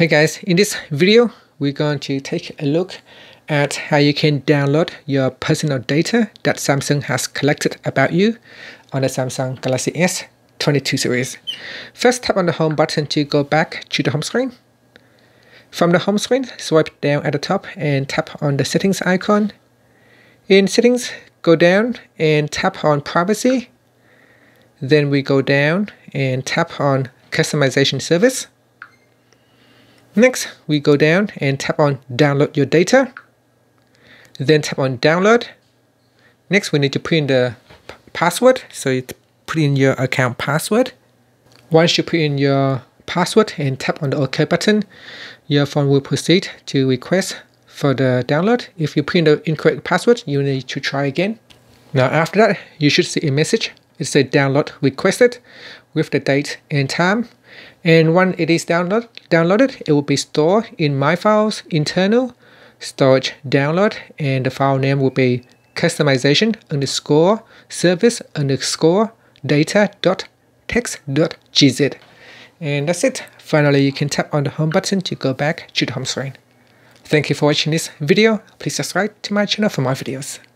Hey guys, in this video, we're going to take a look at how you can download your personal data that Samsung has collected about you on the Samsung Galaxy S22 series. First, tap on the home button to go back to the home screen. From the home screen, swipe down at the top and tap on the settings icon. In settings, go down and tap on privacy. Then we go down and tap on customization service. Next, we go down and tap on download your data. Then tap on download. Next, we need to put in the password. So you put in your account password. Once you put in your password and tap on the OK button, your phone will proceed to request for the download. If you put in the incorrect password, you need to try again. Now after that, you should see a message. It says download requested with the date and time and when it is download, downloaded, it will be stored in My Files internal storage download, and the file name will be customization underscore service underscore data dot text dot gz. And that's it. Finally, you can tap on the home button to go back to the home screen. Thank you for watching this video. Please subscribe to my channel for more videos.